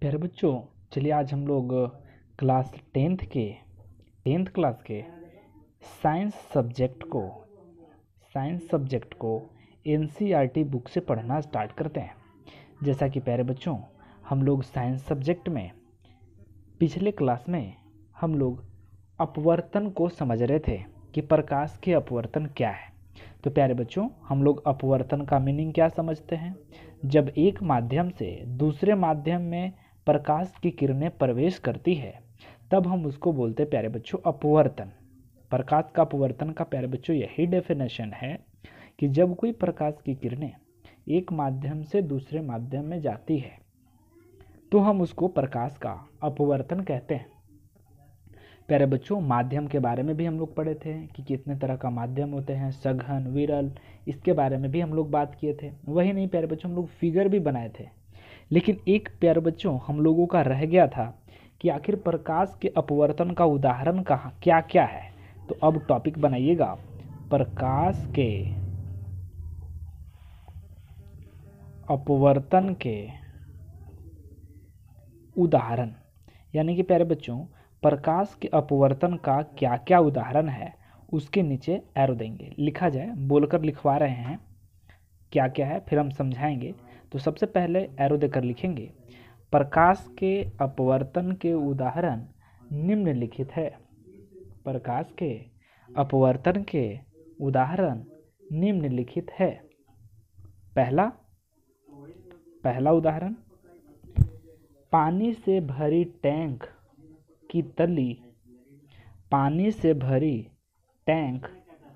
प्यारे बच्चों, चलिए आज हम लोग क्लास टेंथ के टेंथ क्लास के साइंस सब्जेक्ट को साइंस सब्जेक्ट को एन बुक से पढ़ना स्टार्ट करते हैं। जैसा कि प्यारे बच्चों, हम लोग साइंस सब्जेक्ट में, पिछले क्लास में हम लोग अपवर्तन को समझ रहे थे कि प्रकाश के अपवर्तन क्या है। तो प्यारे बच्चों, हम लोग अपवर्तन का मीनिंग क्या समझते हैं? जब एक माध्यम से दूसरे माध्यम में प्रकाश की किरणें प्रवेश करती है, तब हम उसको बोलते हैं, प्यारे बच्चों, अपवर्तन। प्रकाश का अपवर्तन का, प्यारे बच्चों, यही डेफिनेशन है कि जब कोई प्रकाश की किरणें एक माध्यम से दूसरे माध्यम में जाती है तो हम उसको प्रकाश का अपवर्तन कहते हैं। प्यारे बच्चों, माध्यम के बारे में भी हम लोग पढ़े थे कि कितने तरह का माध्यम होते हैं, सघन, विरल, इसके बारे में भी हम लोग बात किए थे। वही नहीं, प्यारे बच्चों, हम लोग फिगर भी बनाए थे। लेकिन एक प्यारे बच्चों, हम लोगों का रह गया था कि आखिर प्रकाश के अपवर्तन का उदाहरण कहाँ क्या क्या है? तो अब टॉपिक बनाइएगा। प्रकाश के अपवर्तन के उदाहरण। यानी कि प्यारे बच्चों, प्रकाश के अपवर्तन का क्या क्या उदाहरण है, उसके नीचे एरो देंगे। लिखा जाए, बोलकर लिखवा रहे हैं। क्या क्या है, फिर हम समझाएँगे। तो सबसे पहले एरो देकर लिखेंगे। प्रकाश के अपवर्तन के उदाहरण निम्नलिखित है। प्रकाश के अपवर्तन के उदाहरण निम्नलिखित है। पहला पहला उदाहरण, पानी से भरी टैंक की तली, पानी से भरी टैंक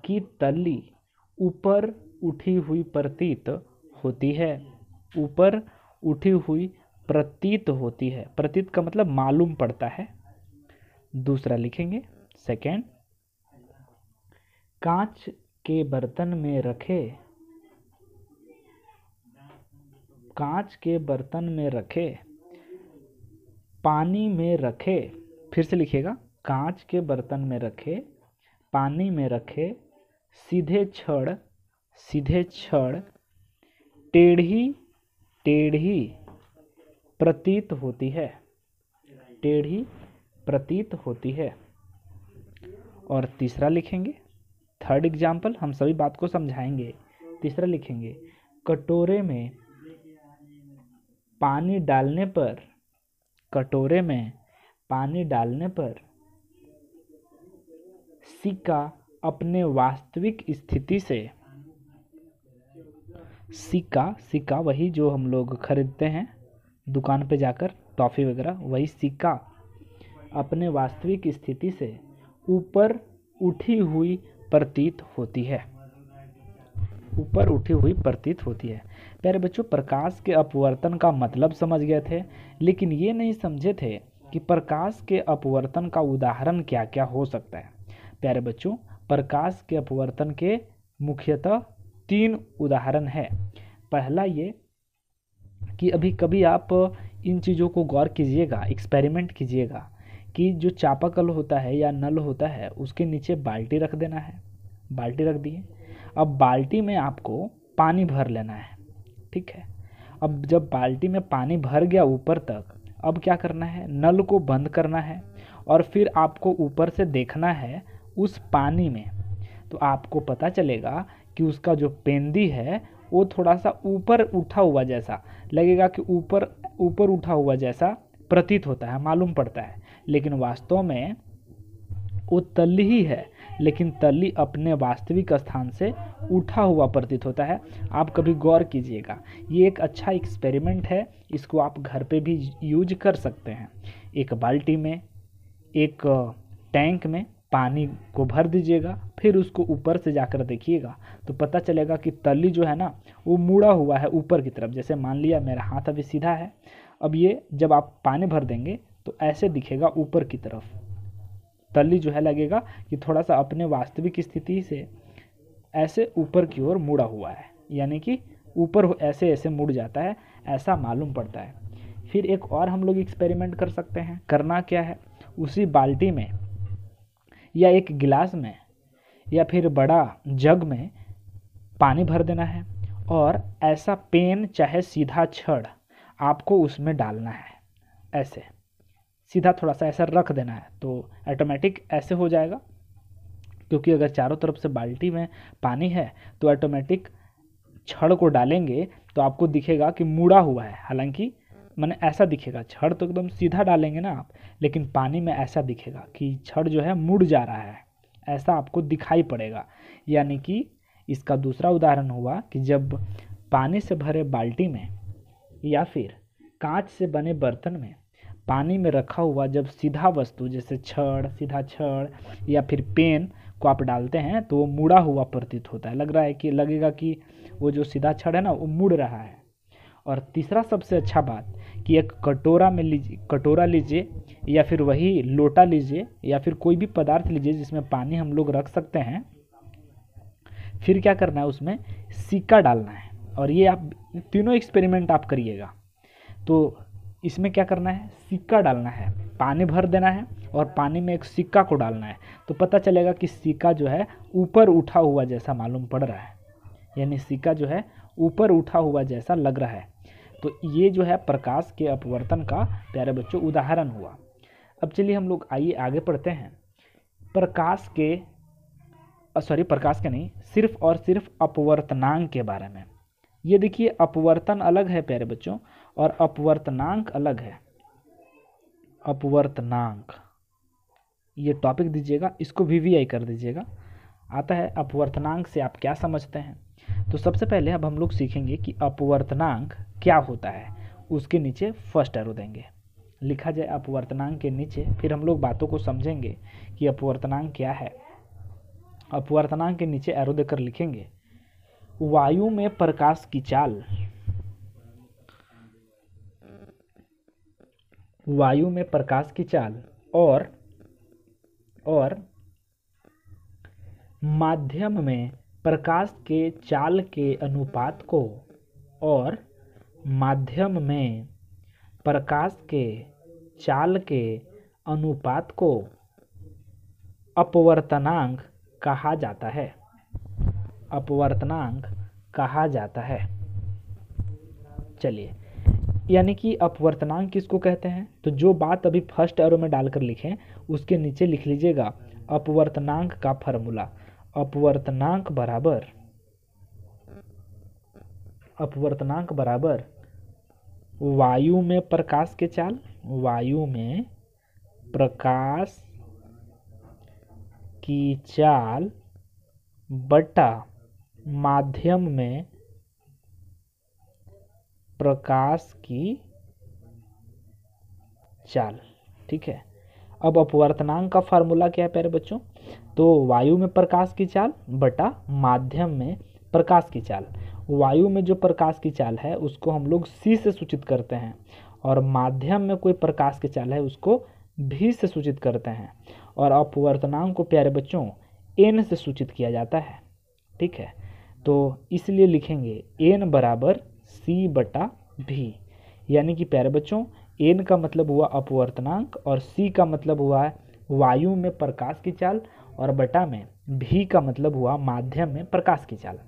की तली ऊपर उठी हुई प्रतीत होती है। ऊपर उठी हुई प्रतीत होती है। प्रतीत का मतलब मालूम पड़ता है। दूसरा लिखेंगे सेकेंड कांच के बर्तन में रखे, कांच के बर्तन में रखे, पानी में रखे, फिर से लिखिएगा, कांच के बर्तन में रखे, पानी में रखे, सीधे छड़ सीधे छड़, टेढ़ी टेढ़ी प्रतीत होती है। टेढ़ी प्रतीत होती है। और तीसरा लिखेंगे। थर्ड एग्ज़ाम्पल हम सभी बात को समझाएँगे। तीसरा लिखेंगे। कटोरे में पानी डालने पर, कटोरे में पानी डालने पर सिक्का अपने वास्तविक स्थिति से सिक्का सिक्का वही जो हम लोग खरीदते हैं, दुकान पे जाकर, टॉफ़ी वगैरह, वही सिक्का अपने वास्तविक स्थिति से ऊपर उठी हुई प्रतीत होती है। ऊपर उठी हुई प्रतीत होती है। प्यारे बच्चों, प्रकाश के अपवर्तन का मतलब समझ गए थे, लेकिन ये नहीं समझे थे कि प्रकाश के अपवर्तन का उदाहरण क्या क्या हो सकता है। प्यारे बच्चों, प्रकाश के अपवर्तन के मुख्यतः तीन उदाहरण है। पहला ये कि अभी कभी आप इन चीज़ों को गौर कीजिएगा एक्सपेरिमेंट कीजिएगा कि जो चापाकल होता है या नल होता है, उसके नीचे बाल्टी रख देना है। बाल्टी रख दिए। अब बाल्टी में आपको पानी भर लेना है, ठीक है? अब जब बाल्टी में पानी भर गया ऊपर तक, अब क्या करना है? नल को बंद करना है और फिर आपको ऊपर से देखना है उस पानी में। तो आपको पता चलेगा कि उसका जो पेंदी है, वो थोड़ा सा ऊपर उठा हुआ जैसा, लगेगा कि ऊपर ऊपर उठा हुआ जैसा प्रतीत होता है, मालूम पड़ता है। लेकिन वास्तव में वो तली ही है, लेकिन तली अपने वास्तविक स्थान से उठा हुआ प्रतीत होता है। आप कभी गौर कीजिएगा, ये एक अच्छा एक्सपेरिमेंट है, इसको आप घर पे भी यूज़ कर सकते हैं। एक बाल्टी में, एक टैंक में पानी को भर दीजिएगा, फिर उसको ऊपर से जाकर देखिएगा। तो पता चलेगा कि तली जो है ना, वो मुड़ा हुआ है ऊपर की तरफ़। जैसे मान लिया मेरा हाथ अभी सीधा है, अब ये जब आप पानी भर देंगे तो ऐसे दिखेगा ऊपर की तरफ़। तली जो है लगेगा कि थोड़ा सा अपने वास्तविक स्थिति से ऐसे ऊपर की ओर मुड़ा हुआ है। यानी कि ऊपर ऐसे ऐसे मुड़ जाता है, ऐसा मालूम पड़ता है। फिर एक और हम लोग एक्सपेरिमेंट कर सकते हैं। करना क्या है? उसी बाल्टी में या एक गिलास में, या फिर बड़ा जग में पानी भर देना है और ऐसा पेन चाहे सीधा छड़ आपको उसमें डालना है, ऐसे। सीधा थोड़ा सा ऐसा रख देना है तो ऑटोमेटिक ऐसे हो जाएगा। क्योंकि अगर चारों तरफ़ से बाल्टी में पानी है तो ऑटोमेटिक छड़ को डालेंगे तो आपको दिखेगा कि मुड़ा हुआ है। हालाँकि, मैंने ऐसा दिखेगा, छड़ तो एकदम सीधा डालेंगे ना आप लेकिन पानी में ऐसा दिखेगा कि छड़ जो है मुड़ जा रहा है। ऐसा आपको दिखाई पड़ेगा। यानी कि इसका दूसरा उदाहरण हुआ कि जब पानी से भरे बाल्टी में या फिर कांच से बने बर्तन में पानी में रखा हुआ जब सीधा वस्तु जैसे छड़, सीधा छड़ या फिर पेन को आप डालते हैं तो वो मुड़ा हुआ प्रतीत होता है। लग रहा है कि, लगेगा कि वो जो सीधा छड़ है ना, वो मुड़ रहा है। और तीसरा सबसे अच्छा बात कि एक कटोरा में लीजिए, कटोरा लीजिए या फिर वही लोटा लीजिए या फिर कोई भी पदार्थ लीजिए जिसमें पानी हम लोग रख सकते हैं, फिर क्या करना है उसमें सिक्का डालना है। और ये आप, तीनों एक्सपेरिमेंट आप करिएगा। तो इसमें क्या करना है? सिक्का डालना है। पानी भर देना है और पानी में एक सिक्का को डालना है। तो पता चलेगा कि सिक्का जो है ऊपर उठा हुआ जैसा मालूम पड़ रहा है। यानी सिक्का जो है ऊपर उठा हुआ जैसा लग रहा है। तो ये जो है प्रकाश के अपवर्तन का, प्यारे बच्चों, उदाहरण हुआ। अब चलिए हम लोग आइए, आगे पढ़ते हैं। प्रकाश के सॉरी प्रकाश के नहीं, सिर्फ़ और सिर्फ़ अपवर्तनांक के बारे में। ये देखिए, अपवर्तन अलग है, प्यारे बच्चों, और अपवर्तनांक अलग है। अपवर्तनांक। ये टॉपिक दीजिएगा, इसको वी कर दीजिएगा। आता है, अपवर्तनांक से आप क्या समझते हैं? तो सबसे पहले अब हम लोग सीखेंगे कि अपवर्तनांक क्या होता है। उसके नीचे फ़र्स्ट एरो देंगे। लिखा जाए अपवर्तनांक के नीचे, फिर हम लोग बातों को समझेंगे कि अपवर्तनांक क्या है। अपवर्तनांक के नीचे एरो देकर लिखेंगे, वायु में प्रकाश की चाल। वायु में प्रकाश की चाल और और माध्यम में प्रकाश के चाल के अनुपात को और माध्यम में प्रकाश के चाल के अनुपात को अपवर्तनांक कहा जाता है। अपवर्तनांक कहा जाता है। चलिए, यानी कि अपवर्तनांक किसको कहते हैं? तो जो बात अभी फ़र्स्ट एरो में डालकर लिखें, उसके नीचे लिख लीजिएगा अपवर्तनांक का फॉर्मूला अपवर्तनांक बराबर अपवर्तनांक बराबर, वायु में प्रकाश के चाल, वायु में प्रकाश की चाल बटा माध्यम में प्रकाश की चाल, ठीक है? अब अपवर्तनांक का फार्मूला क्या है प्यारे बच्चों? तो वायु में प्रकाश की चाल बटा माध्यम में प्रकाश की चाल। वायु में जो प्रकाश की चाल है, उसको हम लोग सी से सूचित करते हैं और माध्यम में कोई प्रकाश की चाल है, उसको भी से सूचित करते हैं और अपवर्तनांक को, प्यारे बच्चों एन से सूचित किया जाता है। ठीक है? तो इसलिए लिखेंगे एन बराबर सी बटा भी यानी कि, प्यारे बच्चों एन का मतलब हुआ अपवर्तनांक और सी का मतलब हुआ है वायु में प्रकाश की चाल। और बटा में भी का मतलब हुआ माध्यम में प्रकाश की चाल।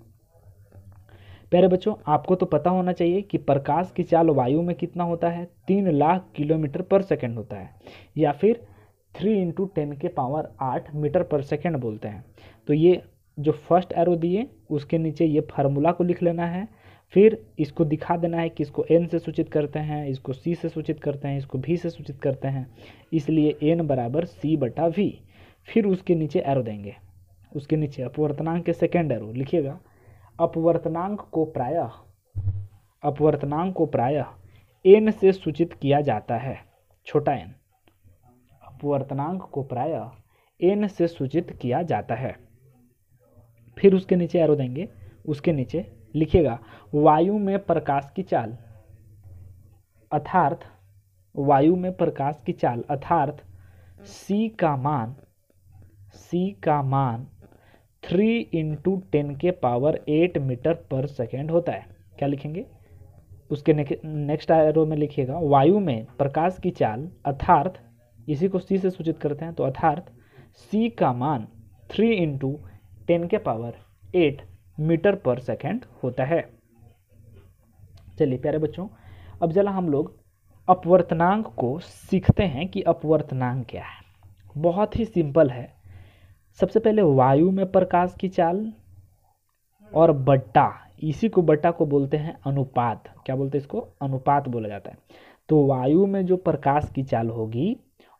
प्यारे बच्चों, आपको तो पता होना चाहिए कि प्रकाश की चाल वायु में कितना होता है? तीन लाख किलोमीटर पर सेकंड होता है, या फिर थ्री इंटू टेन के पावर आठ मीटर पर सेकंड बोलते हैं। तो ये जो फ़र्स्ट एरो दिए, उसके नीचे ये फार्मूला को लिख लेना है। फिर इसको दिखा देना है कि इसको एन से सूचित करते हैं, इसको सी से सूचित करते हैं, इसको भी से सूचित करते हैं। इसलिए एन बराबर सी बटा वी। फिर उसके नीचे एरो देंगे। उसके नीचे अपवर्तनांक के सेकेंड एरो लिखिएगा। अपवर्तनांक को प्रायः, अपवर्तनांक को प्रायः एन से सूचित किया जाता है, छोटा एन अपवर्तनांक को प्रायः एन से सूचित किया जाता है। फिर उसके नीचे एरो देंगे। उसके नीचे लिखिएगा, वायु में प्रकाश की चाल। अर्थार्थ वायु में प्रकाश की चाल। अर्थार्थ सी का मान सी का मान थ्री इंटू टेन के पावर एट मीटर पर सेकेंड होता है। क्या लिखेंगे? उसके नेक्स्ट एरो में लिखिएगा, वायु में प्रकाश की चाल अर्थात इसी को सी से सूचित करते हैं तो अर्थात सी का मान थ्री इंटू टेन के पावर एट मीटर पर सेकेंड होता है। चलिए प्यारे बच्चों, अब जला हम लोग अपवर्तनांक को सीखते हैं कि अपवर्तनांक क्या है। बहुत ही सिंपल है। सबसे पहले वायु में प्रकाश की चाल और बट्टा, इसी को बट्टा को बोलते हैं अनुपात। क्या बोलते हैं इसको? अनुपात बोला जाता है। तो वायु में जो प्रकाश की चाल होगी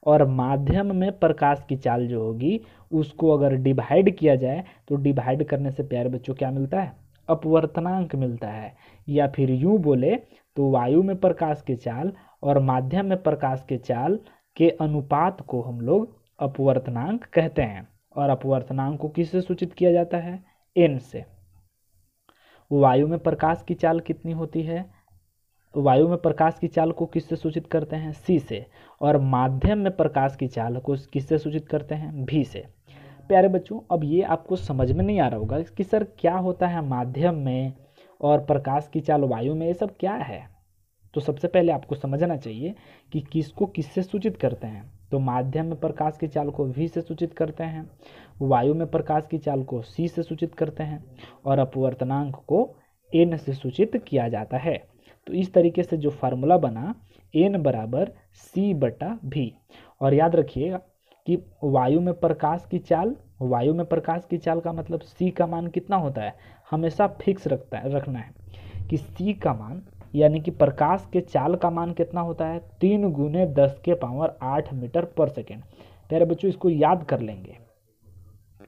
और माध्यम में प्रकाश की चाल जो होगी, उसको अगर डिवाइड किया जाए तो डिवाइड करने से प्यारे बच्चों क्या मिलता है? अपवर्तनांक मिलता है। या फिर यूँ बोले तो वायु में प्रकाश की चाल और माध्यम में प्रकाश के चाल के अनुपात को हम लोग अपवर्तनांक कहते हैं। और अपवर्तनांक को किससे सूचित किया जाता है? एन से। वायु में प्रकाश की चाल कितनी होती है? वायु में प्रकाश की चाल को किससे सूचित करते हैं? सी से। और माध्यम में प्रकाश की चाल को किससे सूचित करते हैं? भी से। प्यारे बच्चों, अब ये आपको समझ में नहीं आ रहा होगा कि सर क्या होता है माध्यम में और प्रकाश की चाल वायु में, ये सब क्या है? तो सबसे पहले आपको समझना चाहिए कि किसको किससे सूचित करते हैं। तो माध्यम में प्रकाश की चाल को वी से सूचित करते हैं, वायु में प्रकाश की चाल को सी से सूचित करते हैं और अपवर्तनांक को एन से सूचित किया जाता है। तो इस तरीके से जो फार्मूला बना एन बराबर सी बटा भी और याद रखिएगा कि वायु में प्रकाश की चाल, वायु में प्रकाश की चाल का मतलब सी का मान कितना होता है? हमेशा फिक्स रखता है, रखना है कि सी का मान यानी कि प्रकाश के चाल का मान कितना होता है? तीन गुने दस के पावर आठ मीटर पर सेकेंड। प्यारे बच्चों, इसको याद कर लेंगे।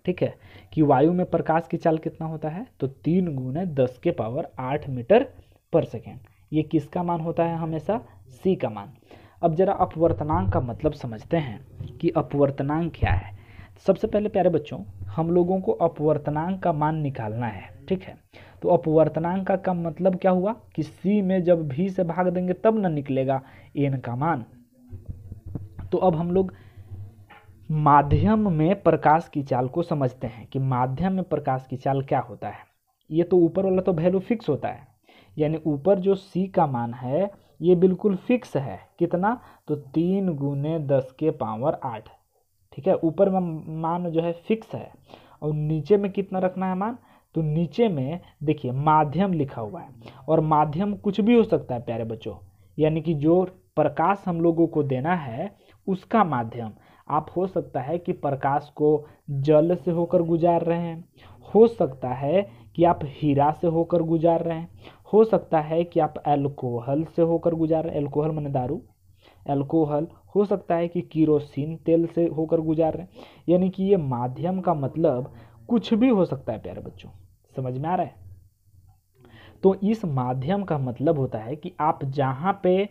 ठीक है? कि वायु में प्रकाश की चाल कितना होता है? तो तीन गुने दस के पावर आठ मीटर पर सेकेंड। ये किसका मान होता है हमेशा? सी का मान। अब जरा अपवर्तनांक का मतलब समझते हैं कि अपवर्तनांक क्या है। सबसे पहले प्यारे बच्चों, हम लोगों को अपवर्तनांक का मान निकालना है। ठीक है? तो अपवर्तनांक का कम मतलब क्या हुआ? कि सी में जब भी से भाग देंगे, तब ना निकलेगा एन का मान। तो अब हम लोग माध्यम में प्रकाश की चाल को समझते हैं कि माध्यम में प्रकाश की चाल क्या होता है। ये तो ऊपर वाला तो वैल्यू फिक्स होता है। यानी ऊपर जो सी का मान है, ये बिल्कुल फिक्स है। कितना? तो तीन गुने दस के पावर आठ। ठीक है? ऊपर में मान जो है फिक्स है। और नीचे में कितना रखना है मान? तो नीचे में देखिए, माध्यम लिखा हुआ है। और माध्यम कुछ भी हो सकता है, प्यारे बच्चों। यानी कि जो प्रकाश हम लोगों को देना है, उसका माध्यम। आप हो सकता है कि प्रकाश को जल से होकर गुजार रहे हैं। हो सकता है कि आप हीरा से होकर गुजार रहे हैं। हो सकता है कि आप एल्कोहल से होकर गुजार रहे हैं। एल्कोहल मैंने दारू। एल्कोहल हो सकता है कि किरोसिन तेल से होकर गुजार रहे हैं। यानी कि ये माध्यम का मतलब कुछ भी हो सकता है, प्यारे बच्चों। समझ में आ रहा है? तो इस माध्यम का मतलब होता है कि आप जहाँ पे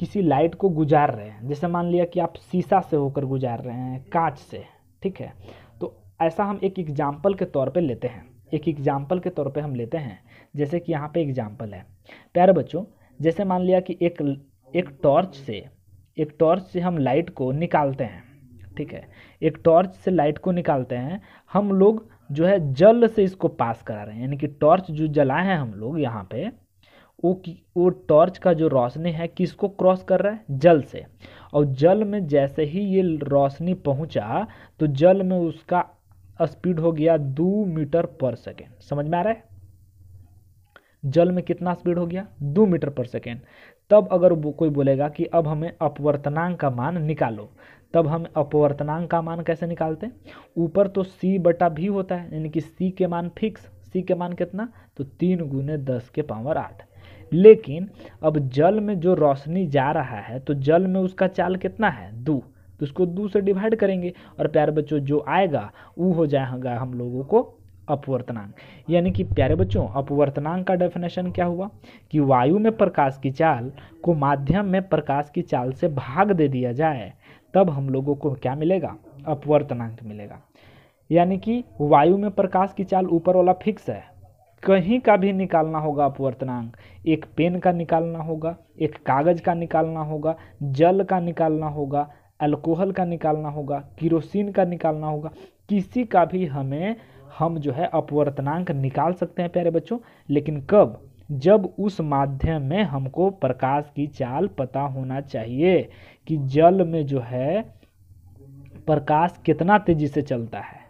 किसी लाइट को गुजार रहे हैं, जैसे मान लिया कि आप शीशा से होकर गुजार रहे हैं, कांच से, ठीक है? तो ऐसा हम एक एग्ज़ाम्पल के तौर पे लेते हैं। एक एग्ज़ाम्पल के तौर पे हम लेते हैं, जैसे कि यहाँ पे एग्ज़ाम्पल है। प्यारे बच्चों, जैसे मान लिया कि एक एक टॉर्च से, एक टॉर्च से हम लाइट को निकालते हैं, ठीक है? एक टॉर्च से लाइट को निकालते हैं, हम लोग जो है जल से इसको पास करा रहे हैं। यानी कि टॉर्च जो जलाए हैं हम लोग यहाँ पे, वो वो टॉर्च का जो रोशनी है, किसको क्रॉस कर रहा है? जल से। और जल में जैसे ही ये रोशनी पहुँचा तो जल में उसका स्पीड हो गया दो मीटर पर सेकेंड। समझ में आ रहा है? जल में कितना स्पीड हो गया? दो मीटर पर सेकेंड। तब अगर कोई बोलेगा कि अब हमें अपवर्तनांक का मान निकालो तब हम अपवर्तनांक का मान कैसे निकालते हैं? ऊपर तो सी बटा भी होता है, यानी कि सी के मान फिक्स सी के मान कितना? तो तीन गुने दस के पावर आठ। लेकिन अब जल में जो रोशनी जा रहा है तो जल में उसका चाल कितना है? दो। तो उसको दो से डिवाइड करेंगे, और प्यारे बच्चों, जो आएगा वो हो जाएगा हम लोगों को अपवर्तनांक। यानी कि प्यारे बच्चों, अपवर्तनांक का डेफिनेशन क्या हुआ? कि वायु में प्रकाश की चाल को माध्यम में प्रकाश की चाल से भाग दे दिया जाए। तब हम लोगों को क्या मिलेगा? अपवर्तनांक मिलेगा। यानी कि वायु में प्रकाश की चाल ऊपर वाला फिक्स है। कहीं का भी निकालना होगा अपवर्तनांक। एक पेन का निकालना होगा, एक कागज़ का निकालना होगा, जल का निकालना होगा, अल्कोहल का निकालना होगा, किरोसिन का निकालना होगा। किसी का भी हमें, हम जो है अपवर्तनांक निकाल सकते हैं प्यारे बच्चों। लेकिन कब? जब उस माध्यम में हमको प्रकाश की चाल पता होना चाहिए। कि जल में जो है, प्रकाश कितना तेज़ी से चलता है।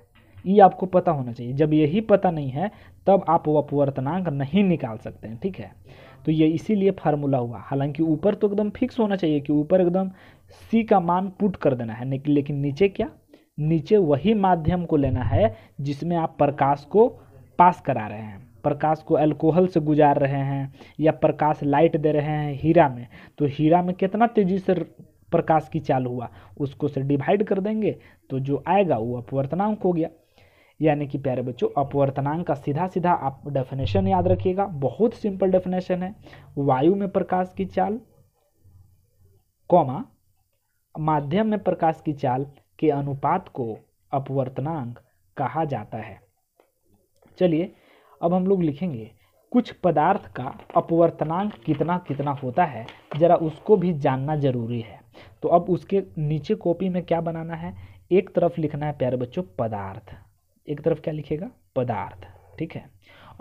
ये आपको पता होना चाहिए। जब यही पता नहीं है, तब आप अपवर्तनांक नहीं निकाल सकते हैं, ठीक है? तो ये इसीलिए फार्मूला हुआ। हालाँकि ऊपर तो एकदम फिक्स होना चाहिए कि ऊपर एकदम सी का मान पुट कर देना है, लेकिन नीचे क्या? नीचे वही माध्यम को लेना है, जिसमें आप प्रकाश को पास करा रहे हैं। प्रकाश को अल्कोहल से गुजार रहे हैं, या प्रकाश लाइट दे रहे हैं हीरा में। तो हीरा में कितना तेज़ी से प्रकाश की चाल हुआ, उसको से डिवाइड कर देंगे तो जो आएगा वो अपवर्तनांक हो गया। यानी कि प्यारे बच्चों, अपवर्तनांक का सीधा सीधा आप डेफिनेशन याद रखिएगा, बहुत सिंपल डेफिनेशन है। वायु में प्रकाश की चाल कौमा माध्यम में प्रकाश की चाल के अनुपात को अपवर्तनांक कहा जाता है। चलिए, अब हम लोग लिखेंगे, कुछ पदार्थ का अपवर्तनांक कितना कितना होता है, ज़रा उसको भी जानना ज़रूरी है। तो अब उसके नीचे कॉपी में क्या बनाना है? एक तरफ़ लिखना है, प्यारे बच्चों, पदार्थ। एक तरफ़ क्या लिखिएगा? पदार्थ। ठीक है?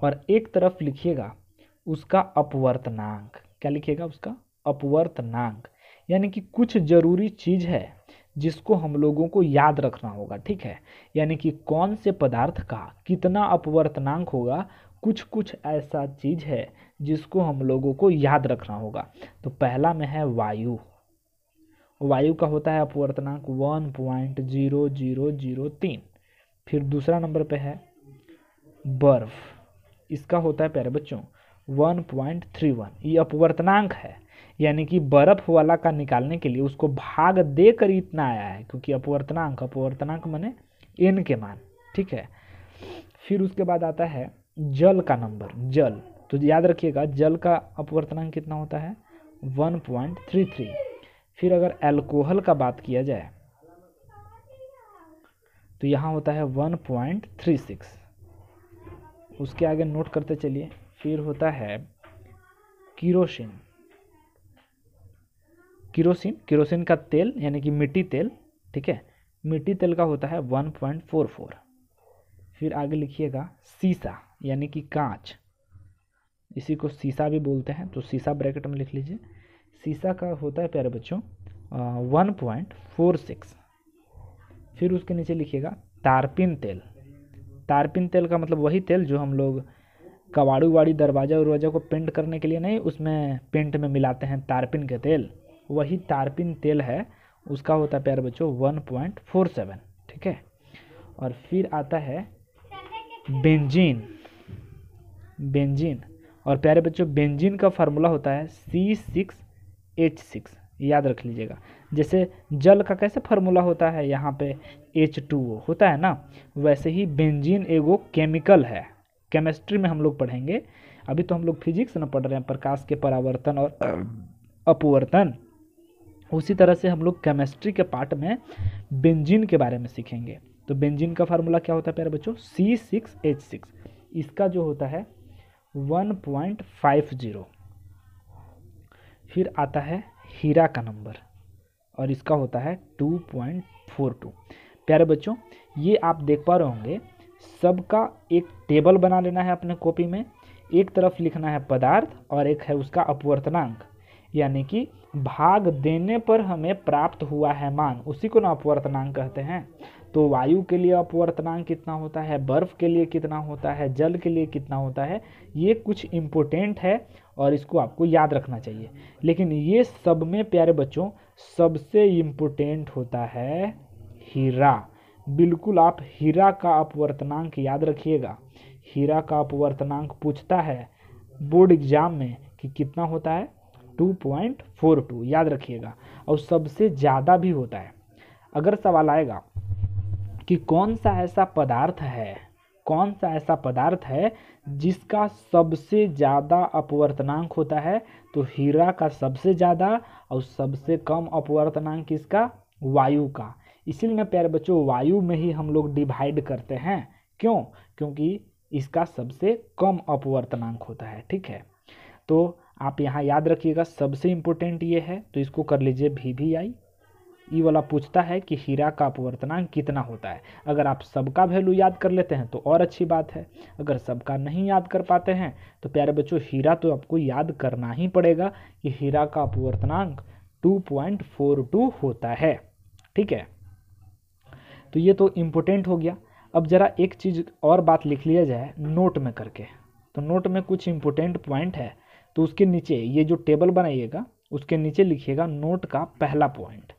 और एक तरफ़ लिखिएगा उसका अपवर्तनांक। क्या लिखिएगा उसका? अपवर्तनांक। यानी कि कुछ ज़रूरी चीज़ है जिसको हम लोगों को याद रखना होगा। ठीक है? यानी कि कौन से पदार्थ का कितना अपवर्तनांक होगा कुछ कुछ ऐसा चीज़ है जिसको हम लोगों को याद रखना होगा। तो पहला में है वायु। वायु का होता है अपवर्तनांक one point zero zero zero तीन। फिर दूसरा नंबर पे है बर्फ़। इसका होता है प्यारे बच्चों, वन पॉइंट थ्री वन। ये अपवर्तनांक है, यानी कि बर्फ़ वाला का निकालने के लिए उसको भाग दे कर इतना आया है, क्योंकि अपवर्तनांक अपवर्तनांक माने एन के मान, ठीक है? फिर उसके बाद आता है जल का नंबर, जल। तो याद रखिएगा, जल का अपवर्तनांक कितना होता है? One point three three. फिर अगर एल्कोहल का बात किया जाए तो यहाँ होता है वन पॉइंट थ्री सिक्स उसके आगे नोट करते चलिए। फिर होता है किरोसिन। किरोसिन किरोसिन का तेल, यानी कि मिट्टी तेल, ठीक है? मिट्टी तेल का होता है वन पॉइंट फोर फोर फिर आगे लिखिएगा सीसा, यानी कि कांच। इसी को सीसा भी बोलते हैं तो सीसा ब्रैकेट में लिख लीजिए। सीसा का होता है, प्यारे बच्चों वन पॉइंट फोर सिक्स फिर उसके नीचे लिखिएगा तारपिन तेल। तारपिन तेल का मतलब वही तेल जो हम लोग कबाड़ू वाड़ी दरवाज़ा उरवाजा को पेंट करने के लिए नहीं, उसमें पेंट में मिलाते हैं तारपिन के तेल। वही तारपिन तेल है, उसका होता है प्यारे बच्चों वन पॉइंट फोर सेवन ठीक है? और फिर आता है बेंजीन। बेंजीन। और प्यारे बच्चों, बेंजीन का फार्मूला होता है सी सिक्स एच सिक्स याद रख लीजिएगा। जैसे जल का कैसे फार्मूला होता है? यहाँ पे एच टू ओ होता है ना? वैसे ही बेंजीन एगो केमिकल है। केमिस्ट्री में हम लोग पढ़ेंगे। अभी तो हम लोग फिजिक्स ना पढ़ रहे हैं, प्रकाश के परावर्तन और अपवर्तन। उसी तरह से हम लोग केमिस्ट्री के पार्ट में बेंजीन के बारे में सीखेंगे। तो बेंजीन का फार्मूला क्या होता है प्यारे बच्चों? सी सिक्स एच सिक्स इसका जो होता है वन पॉइंट फाइव ज़ीरो फिर आता है हीरा का नंबर और इसका होता है टू पॉइंट फोर टू। प्यारे बच्चों, ये आप देख पा रहे होंगे, सबका एक टेबल बना लेना है अपने कॉपी में, एक तरफ़ लिखना है पदार्थ और एक है उसका अपवर्तनांक, यानी कि भाग देने पर हमें प्राप्त हुआ है मान, उसी को ना अपवर्तनांक कहते हैं। तो वायु के लिए अपवर्तनांक कितना होता है, बर्फ़ के लिए कितना होता है, जल के लिए कितना होता है, ये कुछ इम्पोर्टेंट है और इसको आपको याद रखना चाहिए। लेकिन ये सब में, प्यारे बच्चों, सबसे इम्पोर्टेंट होता है हीरा। बिल्कुल आप हीरा का अपवर्तनांक याद रखिएगा। हीरा का अपवर्तनांक पूछता है बोर्ड एग्ज़ाम में कि कितना होता है? टू पॉइंट फोर टू याद रखिएगा। और सबसे ज़्यादा भी होता है। अगर सवाल आएगा कि कौन सा ऐसा पदार्थ है कौन सा ऐसा पदार्थ है जिसका सबसे ज़्यादा अपवर्तनांक होता है? तो हीरा का सबसे ज़्यादा और सबसे कम अपवर्तनांक किसका? वायु का। इसीलिए ना प्यारे बच्चों, वायु में ही हम लोग डिवाइड करते हैं। क्यों? क्योंकि इसका सबसे कम अपवर्तनांक होता है, ठीक है? तो आप यहाँ याद रखिएगा, सबसे इम्पोर्टेंट ये है तो इसको कर लीजिए भी भी आई ई वाला पूछता है कि हीरा का अपवर्तनांक कितना होता है। अगर आप सबका वैल्यू याद कर लेते हैं तो और अच्छी बात है। अगर सबका नहीं याद कर पाते हैं तो प्यारे बच्चों, हीरा तो आपको याद करना ही पड़ेगा कि हीरा का अपवर्तनांक 2.42 होता है। ठीक है? तो ये तो इम्पोर्टेंट हो गया। अब ज़रा एक चीज़ और बात लिख लिया जाए नोट में करके। तो नोट में कुछ इम्पोर्टेंट पॉइंट है। तो उसके नीचे ये जो टेबल बनाइएगा, उसके नीचे लिखिएगा नोट का पहला पॉइंट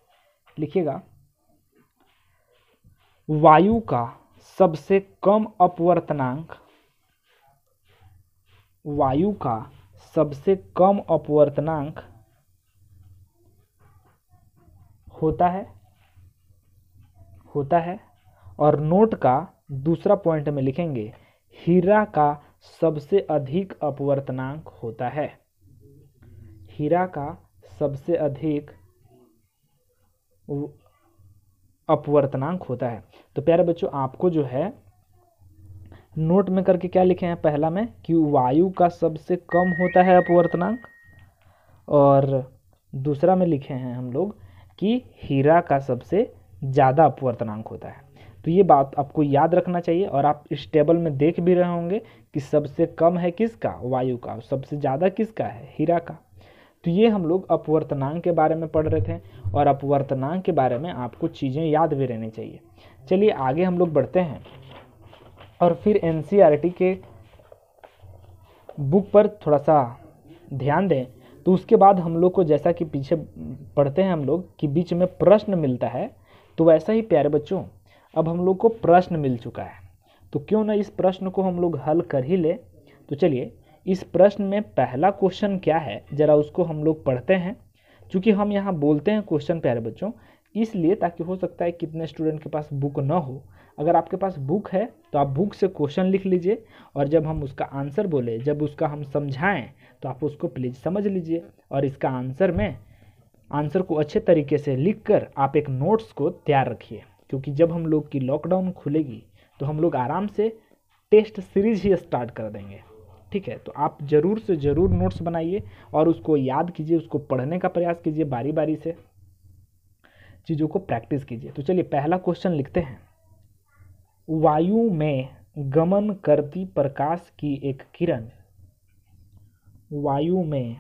लिखिएगा, वायु का सबसे कम अपवर्तनांक, वायु का सबसे कम अपवर्तनांक होता है होता है, और नोट का दूसरा पॉइंट में लिखेंगे, हीरा का सबसे अधिक अपवर्तनांक होता है, हीरा का सबसे अधिक अपवर्तनांक होता है। तो प्यारे बच्चों, आपको जो है, नोट में करके क्या लिखे हैं? पहला में कि वायु का सबसे कम होता है अपवर्तनांक। और दूसरा में लिखे हैं हम लोग कि हीरा का सबसे ज़्यादा अपवर्तनांक होता है। तो ये बात आपको याद रखना चाहिए और आप इस टेबल में देख भी रहे होंगे कि सबसे कम है किसका? वायु का। सबसे ज़्यादा किसका है? हीरा का। तो ये हम लोग अपवर्तनांक के बारे में पढ़ रहे थे और अपवर्तनांक के बारे में आपको चीज़ें याद भी रहनी चाहिए। चलिए आगे हम लोग बढ़ते हैं और फिर एन के बुक पर थोड़ा सा ध्यान दें। तो उसके बाद हम लोग को जैसा कि पीछे पढ़ते हैं हम लोग कि बीच में प्रश्न मिलता है तो वैसा ही प्यारे बच्चों, अब हम लोग को प्रश्न मिल चुका है। तो क्यों ना इस प्रश्न को हम लोग हल कर ही ले। तो चलिए इस प्रश्न में पहला क्वेश्चन क्या है? ज़रा उसको हम लोग पढ़ते हैं। क्योंकि हम यहाँ बोलते हैं क्वेश्चन प्यारे बच्चों, इसलिए ताकि हो सकता है कितने स्टूडेंट के पास बुक ना हो। अगर आपके पास बुक है तो आप बुक से क्वेश्चन लिख लीजिए और जब हम उसका आंसर बोले, जब उसका हम समझाएँ तो आप उसको प्लीज़ समझ लीजिए और इसका आंसर में आंसर को अच्छे तरीके से लिख कर आप एक नोट्स को तैयार रखिए। क्योंकि जब हम लोग की लॉकडाउन खुलेगी तो हम लोग आराम से टेस्ट सीरीज़ ही स्टार्ट कर देंगे। ठीक है? तो आप ज़रूर से ज़रूर नोट्स बनाइए और उसको याद कीजिए, उसको पढ़ने का प्रयास कीजिए बारी बारी से। चीज़ों को प्रैक्टिस कीजिए। तो चलिए पहला क्वेश्चन लिखते हैं। वायु में गमन करती प्रकाश की एक किरण। वायु में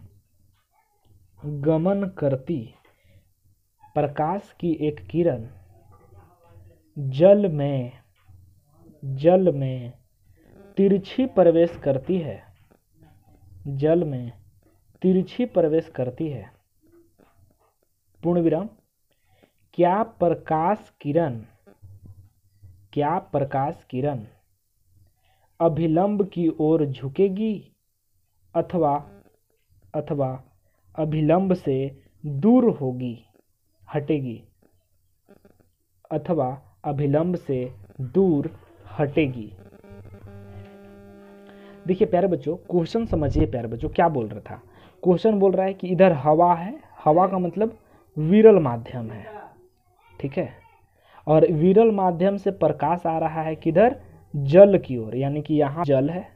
गमन करती प्रकाश की एक किरण। जल में जल में तिरछी प्रवेश करती है। जल में तिरछी प्रवेश करती है। पूर्ण विराम क्या प्रकाश किरण? क्या प्रकाश किरण? अभिलंब की ओर झुकेगी अथवा अथवा अभिलंब से दूर होगी, हटेगी अथवा अभिलंब से दूर हटेगी। देखिए प्यारे बच्चों, क्वेश्चन समझिए प्यारे बच्चों, क्या बोल रहा था? क्वेश्चन बोल रहा है कि इधर हवा है, हवा का मतलब विरल माध्यम है। ठीक है? और विरल माध्यम से प्रकाश आ रहा है किधर? जल की ओर, यानी कि यहाँ जल है।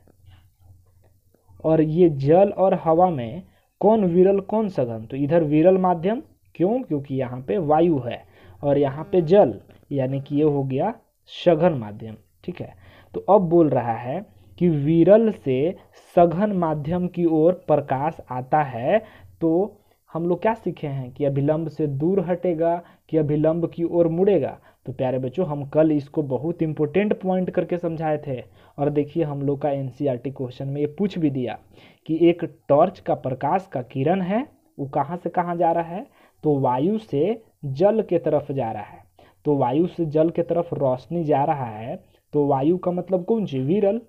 और ये जल और हवा में कौन विरल, कौन सघन? तो इधर विरल माध्यम, क्यों? क्योंकि यहाँ पे वायु है और यहाँ पे जल, यानी कि ये हो गया सघन माध्यम। ठीक है? तो अब बोल रहा है कि विरल से सघन माध्यम की ओर प्रकाश आता है तो हम लोग क्या सीखे हैं कि अभिलंब से दूर हटेगा, कि अभिलंब की ओर मुड़ेगा। तो प्यारे बच्चों, हम कल इसको बहुत इंपॉर्टेंट पॉइंट करके समझाए थे। और देखिए, हम लोग का एन क्वेश्चन में ये पूछ भी दिया कि एक टॉर्च का प्रकाश का किरण है, वो कहाँ से कहाँ जा रहा है? तो वायु से जल के तरफ़ जा रहा है। तो वायु से जल के तरफ़ रोशनी जा रहा है तो वायु का मतलब कौन सी विरल।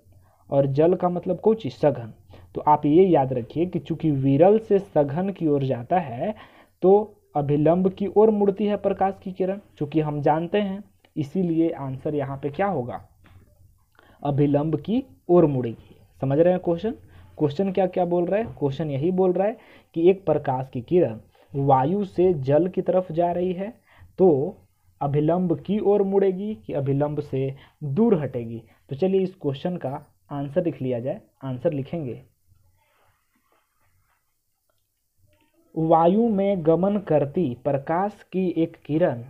और जल का मतलब कौन चीज़ सघन। तो आप ये याद रखिए कि चूँकि विरल से सघन की ओर जाता है तो अभिलंब की ओर मुड़ती है प्रकाश की किरण, चूँकि हम जानते हैं। इसीलिए आंसर यहाँ पे क्या होगा? अभिलंब की ओर मुड़ेगी। समझ रहे हैं क्वेश्चन? क्वेश्चन क्या क्या बोल रहा है? क्वेश्चन यही बोल रहा है कि एक प्रकाश की किरण वायु से जल की तरफ़ जा रही है तो अभिलंब की ओर मुड़ेगी कि अभिलंब से दूर हटेगी। तो चलिए इस क्वेश्चन का आंसर लिख लिया जाए, आंसर लिखेंगे। वायु में गमन करती प्रकाश की एक किरण।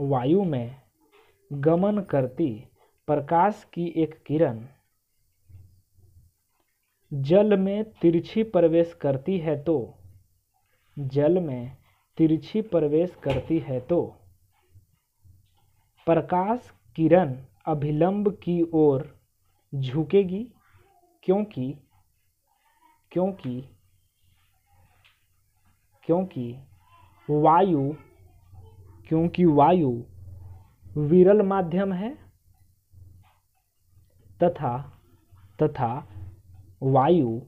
वायु में गमन करती प्रकाश की एक किरण। जल में तिरछी प्रवेश करती है तो। जल में तिरछी प्रवेश करती है तो। प्रकाश किरण अभिलंब की ओर झुकेगी क्योंकि क्योंकि क्योंकि वायु क्योंकि वायु विरल माध्यम है तथा तथा वायु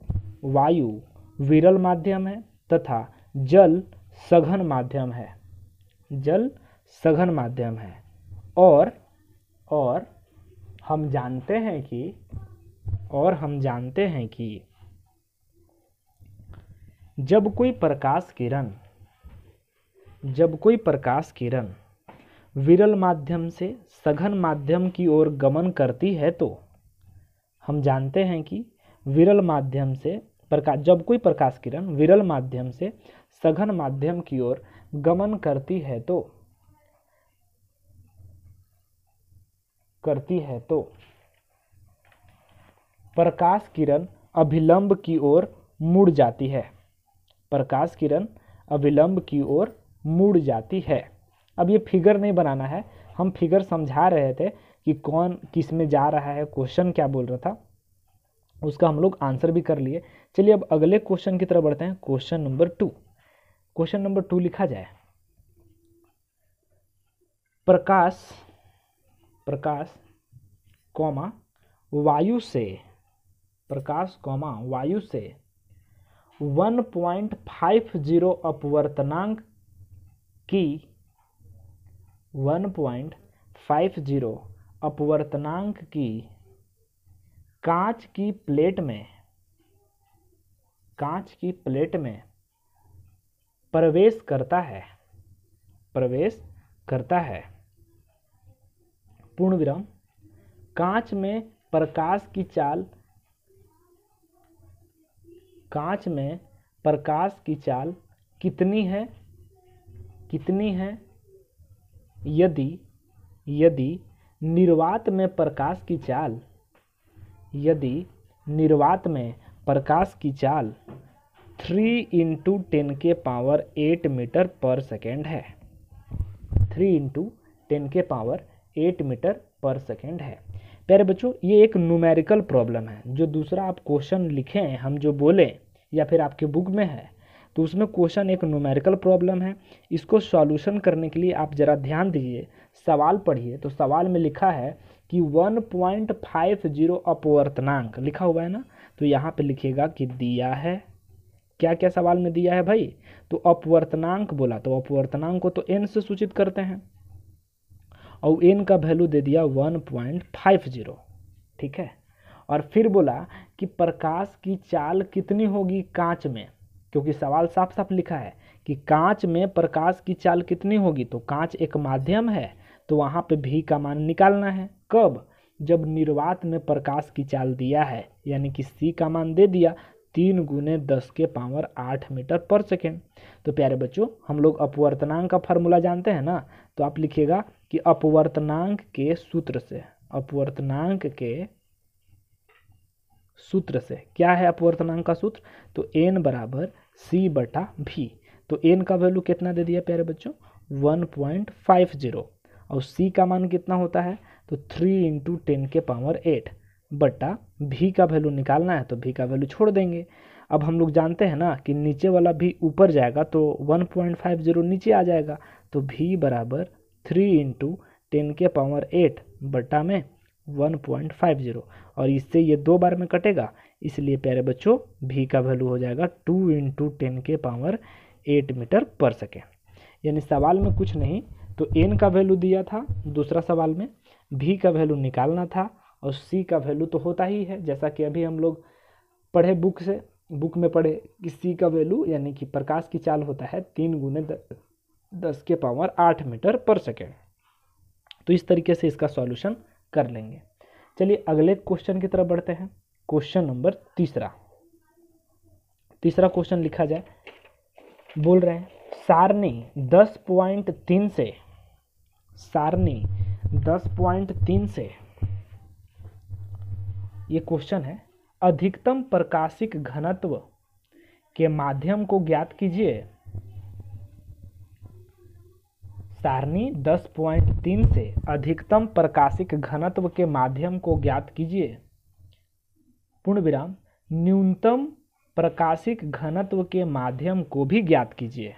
वायु विरल माध्यम है तथा जल सघन माध्यम है, जल सघन माध्यम है और और हम जानते हैं कि, और हम जानते हैं कि जब कोई प्रकाश किरण, जब कोई प्रकाश किरण विरल माध्यम से सघन माध्यम की ओर गमन करती है तो हम जानते हैं कि विरल माध्यम से प्रकाश जब कोई प्रकाश किरण विरल माध्यम से सघन माध्यम की ओर गमन करती है तो करती है तो प्रकाश किरण अभिलंब की ओर मुड़ जाती है। प्रकाश किरण अभिलंब की ओर मुड़ जाती है। अब ये फिगर नहीं बनाना है। हम फिगर समझा रहे थे कि कौन किसमें जा रहा है क्वेश्चन क्या बोल रहा था। उसका हम लोग आंसर भी कर लिए। चलिए अब अगले क्वेश्चन की तरफ़ बढ़ते हैं। Question number two question number two लिखा जाए। प्रकाश प्रकाश, कौमा, वायु से, प्रकाश, कौमा, वायु से 1.50 अपवर्तनांक की 1.50 अपवर्तनांक की कांच की प्लेट में, कांच की प्लेट में प्रवेश करता है, प्रवेश करता है। पूर्ण विराम कांच में प्रकाश की चाल, कांच में प्रकाश की चाल कितनी है? कितनी है? यदि यदि निर्वात में प्रकाश की चाल, यदि निर्वात में प्रकाश की चाल थ्री इंटू टेन के power eight metre per second है। थ्री इंटू टेन के power eight metre per second है। प्यारे बच्चों, ये एक न्यूमेरिकल प्रॉब्लम है। जो दूसरा आप क्वेश्चन लिखें हम जो बोले, या फिर आपके बुक में है तो उसमें क्वेश्चन एक न्यूमेरिकल प्रॉब्लम है। इसको सॉल्यूशन करने के लिए आप ज़रा ध्यान दीजिए। सवाल पढ़िए। तो सवाल में लिखा है कि 1.50 अपवर्तनांक, लिखा हुआ है ना? तो यहाँ पे लिखिएगा कि दिया है। क्या क्या सवाल में दिया है भाई? तो अपवर्तनांक बोला। तो अपवर्तनांक को तो एन से सूचित करते हैं। और एन का वैल्यू दे दिया 1.50 ठीक है? और फिर बोला कि प्रकाश की चाल कितनी होगी कांच में? क्योंकि सवाल साफ़ साफ़ लिखा है कि कांच में प्रकाश की चाल कितनी होगी? तो कांच एक माध्यम है तो वहाँ पे भी का मान निकालना है। कब? जब निर्वात में प्रकाश की चाल दिया है, यानी कि सी का मान दे दिया तीन गुने दस के पावर आठ मीटर पर सेकेंड। तो प्यारे बच्चों, हम लोग अपवर्तनांक का फार्मूला जानते हैं ना? तो आप लिखिएगा कि अपवर्तनांक के सूत्र से, अपवर्तनांक के सूत्र से। क्या है अपवर्तनांक का सूत्र? तो एन बराबर सी बटा भी तो एन का वैल्यू कितना दे दिया प्यारे बच्चों? वन पॉइंट फाइव ज़ीरो और सी का मान कितना होता है? तो थ्री इंटू टेन के पावर एट बटा भी का वैल्यू निकालना है तो भी का वैल्यू छोड़ देंगे। अब हम लोग जानते हैं ना कि नीचे वाला भी ऊपर जाएगा तो वन पॉइंट फाइव ज़ीरो नीचे आ जाएगा तो भी बराबर थ्री इंटू टेन के पावर एट बटा में वन पॉइंट फाइव ज़ीरो और इससे ये दो बार में कटेगा, इसलिए प्यारे बच्चों भी का वैल्यू हो जाएगा टू इंटू टेन के power eight metre per second यानी सवाल में कुछ नहीं तो एन का वैल्यू दिया था दूसरा सवाल में भी का वैल्यू निकालना था और सी का वैल्यू तो होता ही है, जैसा कि अभी हम लोग पढ़े बुक से बुक में पढ़े कि सी का वैल्यू यानी कि प्रकाश की चाल होता है तीन गुने दस के पावर आठ मीटर पर सेकेंड। तो इस तरीके से इसका सॉल्यूशन कर लेंगे। चलिए अगले क्वेश्चन की तरफ़ बढ़ते हैं। क्वेश्चन नंबर तीसरा। तीसरा क्वेश्चन लिखा जाए। बोल रहे हैं, सारणी दस पॉइंट तीन से, सारणी दस पॉइंट तीन से। ये क्वेश्चन है, अधिकतम प्रकाशिक घनत्व के माध्यम को ज्ञात कीजिए। सारणी दस पॉइंट तीन से अधिकतम प्रकाशिक घनत्व के माध्यम को ज्ञात कीजिए। पूर्ण विराम, न्यूनतम प्रकाशिक घनत्व के माध्यम को भी ज्ञात कीजिए।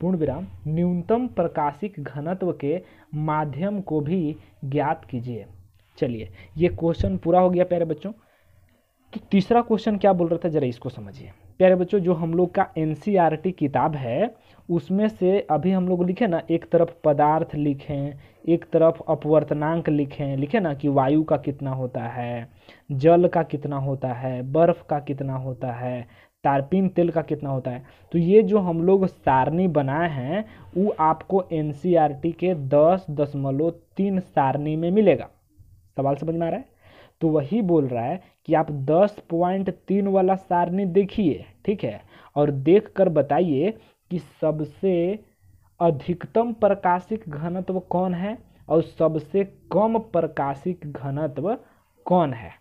पूर्ण विराम, न्यूनतम प्रकाशिक घनत्व के माध्यम को भी ज्ञात कीजिए। चलिए, ये क्वेश्चन पूरा हो गया प्यारे बच्चों। तो तीसरा क्वेश्चन क्या बोल रहा था, जरा इसको समझिए। प्यारे बच्चों, जो हम लोग का एन किताब है, उसमें से अभी हम लोग लिखे ना, एक तरफ़ पदार्थ लिखें, एक तरफ़ अपवर्तनांक लिखें, लिखे ना कि वायु का कितना होता है, जल का कितना होता है, बर्फ़ का कितना होता है, तारपीन तेल का कितना होता है। तो ये जो हम लोग सारणी बनाए हैं, वो आपको एन के दस दशमलव तीन सारणी में मिलेगा। सवाल समझ में आ रहा है? तो वही बोल रहा है कि आप दस पॉइंट तीन वाला सारणी देखिए, ठीक है? और देख कर बताइए कि सबसे अधिकतम प्रकाशिक घनत्व कौन है और सबसे कम प्रकाशिक घनत्व कौन है?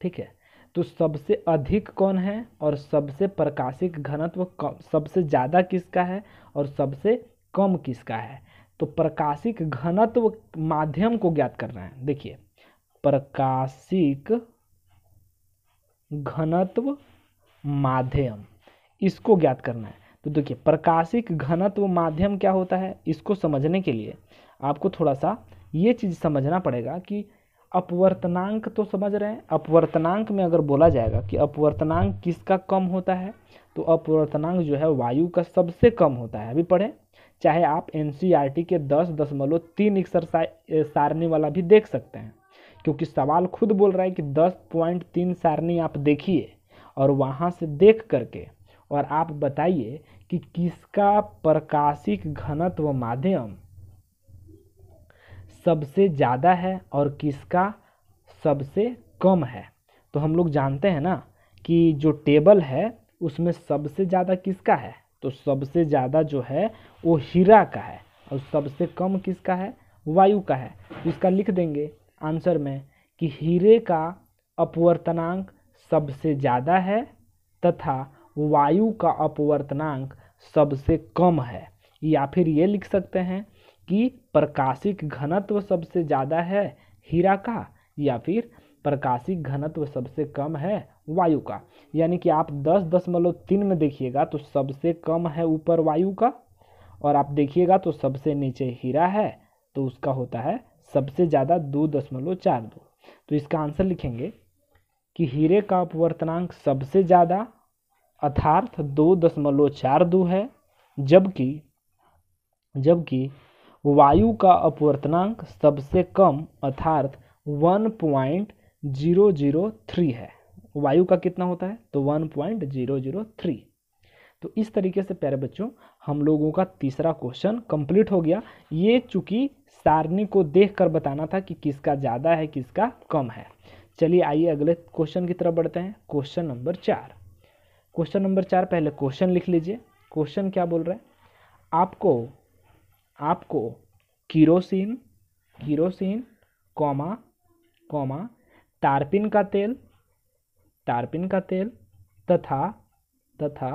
ठीक है? तो सबसे अधिक कौन है और सबसे प्रकाशिक घनत्व सबसे ज़्यादा किसका है और सबसे कम किसका है? तो प्रकाशिक घनत्व माध्यम को ज्ञात करना है। देखिए प्रकाशिक घनत्व माध्यम। इसको ज्ञात करना है। तो देखिए, प्रकाशिक घनत्व माध्यम क्या होता है? इसको समझने के लिए आपको थोड़ा सा ये चीज़ समझना पड़ेगा कि अपवर्तनांक तो समझ रहे हैं। अपवर्तनांक में अगर बोला जाएगा कि अपवर्तनांक किसका कम होता है तो अपवर्तनांक जो है वायु का सबसे कम होता है। अभी पढ़ें। चाहे आप एन के दस दशमलव तीन एक्सरसाइज सारणी वाला भी देख सकते हैं। क्योंकि सवाल खुद बोल रहा है कि दस पॉइंट तीन सारणी आप देखिए और वहाँ से देख करके, और आप बताइए कि किसका प्रकाशिक घनत्व माध्यम सबसे ज़्यादा है और किसका सबसे कम है? तो हम लोग जानते हैं ना कि जो टेबल है, उसमें सबसे ज़्यादा किसका है? तो सबसे ज़्यादा जो है, वो हीरा का है। और सबसे कम किसका है? वायु का है। तो इसका लिख देंगे। आंसर में कि हीरे का अपवर्तनांक सबसे ज़्यादा है तथा वायु का अपवर्तनांक सबसे कम है। या फिर ये लिख सकते हैं कि प्रकाशिक घनत्व सबसे ज़्यादा है हीरा का, या फिर प्रकाशिक घनत्व सबसे कम है वायु का। यानी कि आप दस दशमलव तीन में देखिएगा तो सबसे कम है ऊपर वायु का, और आप देखिएगा तो सबसे नीचे हीरा है तो उसका होता है सबसे ज़्यादा दो दशमलव चार दो। तो इसका आंसर लिखेंगे कि हीरे का अपवर्तनांक सबसे ज़्यादा अर्थार्थ दो दशमलव चार दो है, जबकि जबकि वायु का अपवर्तनांक सबसे कम अर्थार्थ one point zero zero three है। वायु का कितना होता है? तो one point zero zero three. तो इस तरीके से प्यारे बच्चों, हम लोगों का तीसरा क्वेश्चन कंप्लीट हो गया। ये चूँकि सारणी को देख कर बताना था कि किसका ज़्यादा है, किसका कम है। चलिए आइए अगले क्वेश्चन की तरफ़ बढ़ते हैं। क्वेश्चन नंबर चार। क्वेश्चन नंबर चार, पहले क्वेश्चन लिख लीजिए। क्वेश्चन क्या बोल रहे हैं? आपको आपको किरोसिन किरोसिन, कॉमा कॉमा तारपिन का तेल तारपिन का तेल तथा तथा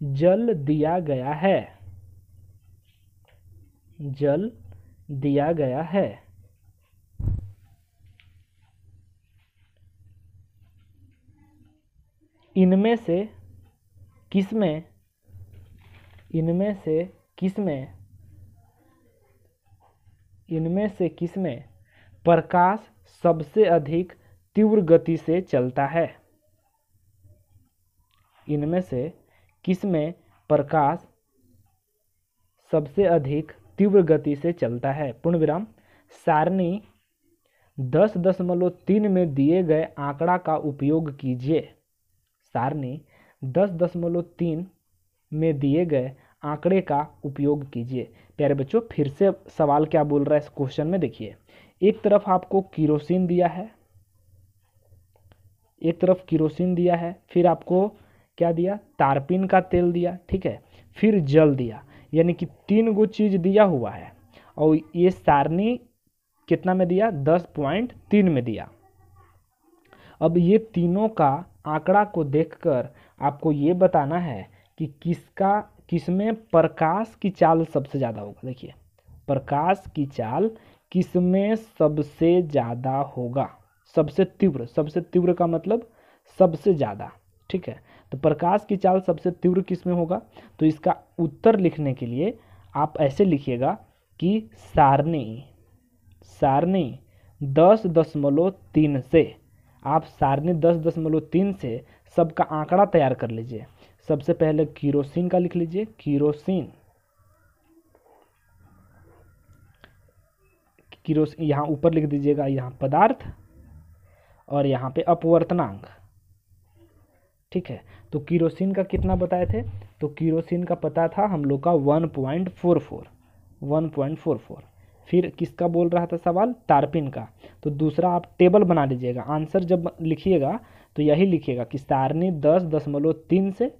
जल दिया गया है। जल दिया गया है। इनमें से किसमें, इनमें से किसमें, इनमें से किसमें प्रकाश सबसे अधिक तीव्र गति से चलता है? इनमें से किसमें प्रकाश सबसे अधिक तीव्र गति से चलता है। पूर्ण विराम सारणी, दस दशमलव तीन में दिए गए आंकड़ा का उपयोग कीजिए। सारणी, दस दशमलव तीन में दिए गए आंकड़े का उपयोग कीजिए। प्यारे बच्चों, फिर से सवाल क्या बोल रहा है इस क्वेश्चन में देखिए। एक तरफ़ आपको किरोसिन दिया है, एक तरफ़ किरोसिन दिया है, फिर आपको क्या दिया? तारपीन का तेल दिया, ठीक है। फिर जल दिया। यानी कि तीन गो चीज़ दिया हुआ है। और ये सारणी कितना में दिया? दस पॉइंट तीन में दिया। अब ये तीनों का आंकड़ा को देखकर आपको ये बताना है कि किसका, किसमें प्रकाश की चाल सबसे ज़्यादा होगा। देखिए, प्रकाश की चाल किसमें सबसे ज़्यादा होगा? सबसे तीव्र सबसे तीव्र का मतलब सबसे ज़्यादा, ठीक है? तो प्रकाश की चाल सबसे तीव्र किसमें होगा? तो इसका उत्तर लिखने के लिए आप ऐसे लिखिएगा कि सारणी सारणी दस दशमलव तीन से, आप सारणी दस दशमलव तीन से सबका आंकड़ा तैयार कर लीजिए। सबसे पहले कीरोसिन का लिख लीजिए। कीरोसिन कीरोसिन यहाँ ऊपर लिख दीजिएगा यहाँ पदार्थ और यहाँ पे अपवर्तनांक, ठीक है? तो कीरोसिन का कितना बताए थे? तो कीरोसिन का पता था हम लोग का one point four four, one point four four. फिर किसका बोल रहा था सवाल? तारपिन का। तो दूसरा आप टेबल बना लीजिएगा। आंसर जब लिखिएगा तो यही लिखिएगा कि सारणी दस दशमलव तीन से,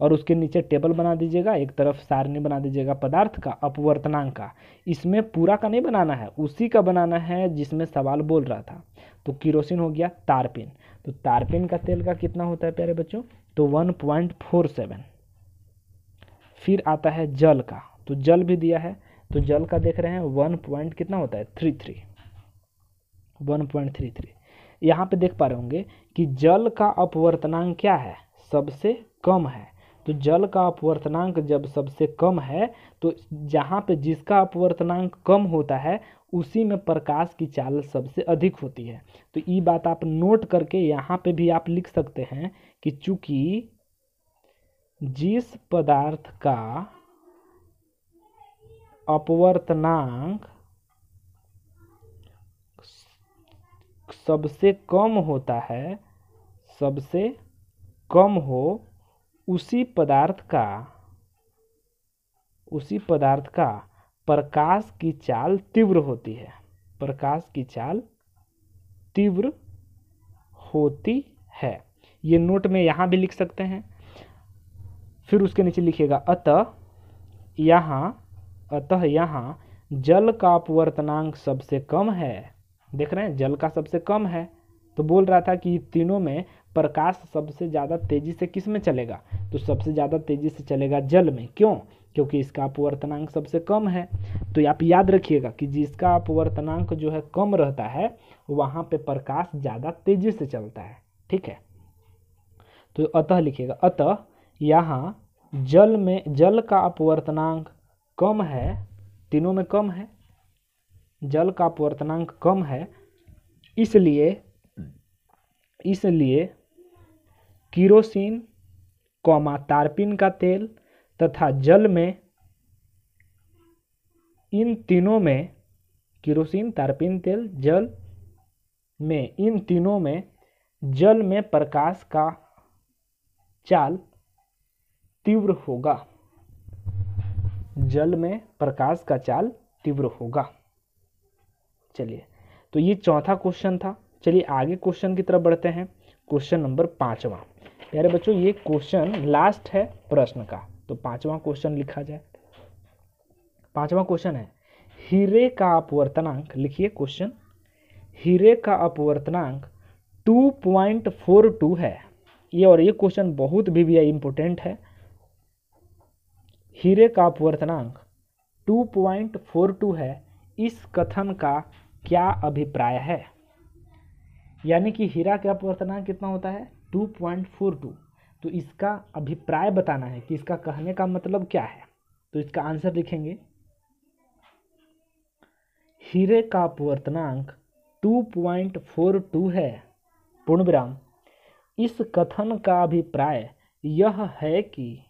और उसके नीचे टेबल बना दीजिएगा। एक तरफ़ सारणी बना दीजिएगा पदार्थ का, अपवर्तनांक का। इसमें पूरा का नहीं बनाना है, उसी का बनाना है जिसमें सवाल बोल रहा था। तो किरोसिन हो गया तारपिन। तो तारपिन का तेल का कितना होता है प्यारे बच्चों? तो वन पॉइंट फोर सेवन फिर आता है जल का तो जल भी दिया है तो जल का देख रहे हैं वन पॉइंट कितना होता है? Three three one point three three यहाँ पे देख पा रहे होंगे कि जल का अपवर्तनांक क्या है? सबसे कम है। तो जल का अपवर्तनांक जब सबसे कम है तो जहाँ पे जिसका अपवर्तनांक कम होता है, उसी में प्रकाश की चाल सबसे अधिक होती है। तो ये बात आप नोट करके यहाँ पे भी आप लिख सकते हैं कि चूँकि जिस पदार्थ का अपवर्तनांक सबसे कम होता है, सबसे कम हो उसी पदार्थ का, उसी पदार्थ का प्रकाश की चाल तीव्र होती है। प्रकाश की चाल तीव्र होती है। ये नोट में यहाँ भी लिख सकते हैं। फिर उसके नीचे लिखिएगा, अतः, यहाँ अतः, यहाँ, जल का अपवर्तनांक सबसे कम है। देख रहे हैं, जल का सबसे कम है। तो बोल रहा था कि तीनों में प्रकाश सबसे ज़्यादा तेज़ी से किसमें चलेगा? तो सबसे ज़्यादा तेज़ी से चलेगा जल में। क्यों? क्योंकि इसका अपवर्तनांक सबसे कम है। तो आप याद रखिएगा कि जिसका अपवर्तनांक जो है कम रहता है, वहाँ पे प्रकाश ज़्यादा तेज़ी से चलता है। ठीक है? तो अतः लिखिएगा, अतः यहाँ जल में, जल का अपवर्तनांक कम है, तीनों में कम है। जल का अपवर्तनांक कम है, इसलिए इसलिए किरोसिन, कौमा तारपिन का तेल तथा जल में इन तीनों में किरोसिन, तारपिन, तेल, जल में इन तीनों में जल में प्रकाश का चाल तीव्र होगा। जल में प्रकाश का चाल तीव्र होगा। चलिए तो ये चौथा क्वेश्चन था। चलिए आगे क्वेश्चन की तरफ़ बढ़ते हैं। क्वेश्चन नंबर पांचवा। प्यारे बच्चों, ये क्वेश्चन लास्ट है प्रश्न का। तो पांचवा क्वेश्चन लिखा जाए। पांचवा क्वेश्चन है, हीरे का अपवर्तनांक लिखिए क्वेश्चन हीरे का अपवर्तनांक 2.42 है। ये और ये क्वेश्चन बहुत भी भी इम्पोर्टेंट है। हीरे का अपवर्तनांक 2.42 है। इस कथन का क्या अभिप्राय है? यानी कि हीरा का अपवर्तनांक कितना होता है? 2.42 तो इसका अभिप्राय बताना है कि इसका कहने का मतलब क्या है? तो इसका आंसर लिखेंगे। हीरे का अपवर्तनांक 2.42 है। पूर्ण विराम इस कथन का अभिप्राय यह है कि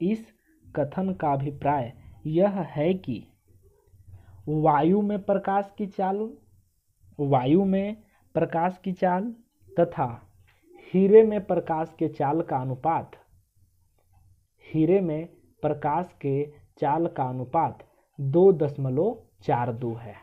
इस कथन का अभिप्राय यह है कि वायु में प्रकाश की चाल, वायु में प्रकाश की चाल तथा हीरे में प्रकाश के चाल का अनुपात, हीरे में प्रकाश के चाल का अनुपात दो दशमलव चार दो है।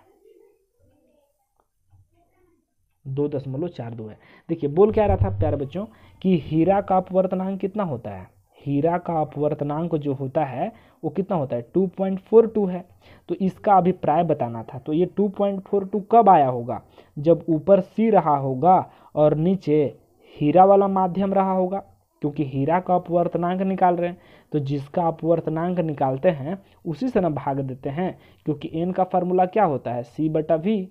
दो दशमलव चार दो है। देखिए, बोल क्या रहा था प्यारे बच्चों कि हीरा का अपवर्तनांक कितना होता है? हीरा का अपवर्तनांक जो होता है, वो कितना होता है? 2.42 है। तो इसका अभिप्राय बताना था। तो ये 2.42 कब आया होगा? जब ऊपर सी रहा होगा और नीचे हीरा वाला माध्यम रहा होगा, क्योंकि हीरा का अपवर्तनांक निकाल रहे हैं तो जिसका अपवर्तनांक निकालते हैं, उसी से ना भाग देते हैं, क्योंकि एन का फार्मूला क्या होता है? सी बटा वी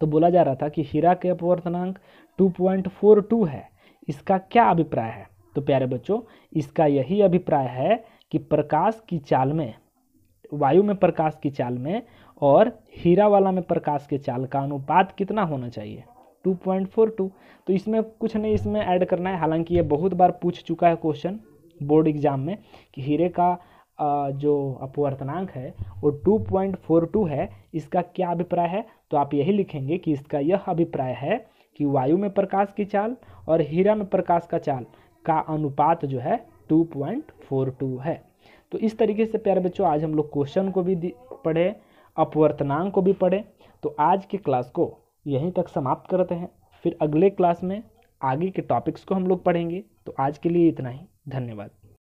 तो बोला जा रहा था कि हीरा के अपवर्तनांक 2.42 है। इसका क्या अभिप्राय है? तो प्यारे बच्चों, इसका यही अभिप्राय है कि प्रकाश की चाल में, वायु में प्रकाश की चाल में और हीरा वाला में प्रकाश के चाल का अनुपात कितना होना चाहिए? 2.42 तो इसमें कुछ नहीं, इसमें ऐड करना है। हालाँकि ये बहुत बार पूछ चुका है क्वेश्चन बोर्ड एग्ज़ाम में कि हीरे का जो अपवर्तनांक है, वो 2.42 है। इसका क्या अभिप्राय है? तो आप यही लिखेंगे कि इसका यह अभिप्राय है कि वायु में प्रकाश की चाल और हीरा में प्रकाश का चाल का अनुपात जो है 2.42 है। तो इस तरीके से प्यारे बच्चों, आज हम लोग क्वेश्चन को भी पढ़े, अपवर्तनांक को भी पढ़े। तो आज की क्लास को यहीं तक समाप्त करते हैं। फिर अगले क्लास में आगे के टॉपिक्स को हम लोग पढ़ेंगे। तो आज के लिए इतना ही। धन्यवाद।